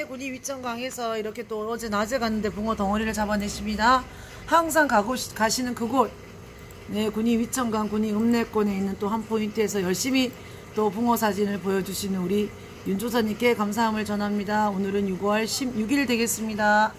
군이 위천강에서 이렇게 또 어제 낮에 갔는데 붕어 덩어리를 잡아내십니다. 항상 가고, 시- 가시는 그곳. 네, 군이 위천강 군이 읍내권에 있는 또 한 포인트에서 열심히 또 붕어 사진을 보여주시는 우리 윤조사님께 감사함을 전합니다. 오늘은 6월 16일 되겠습니다.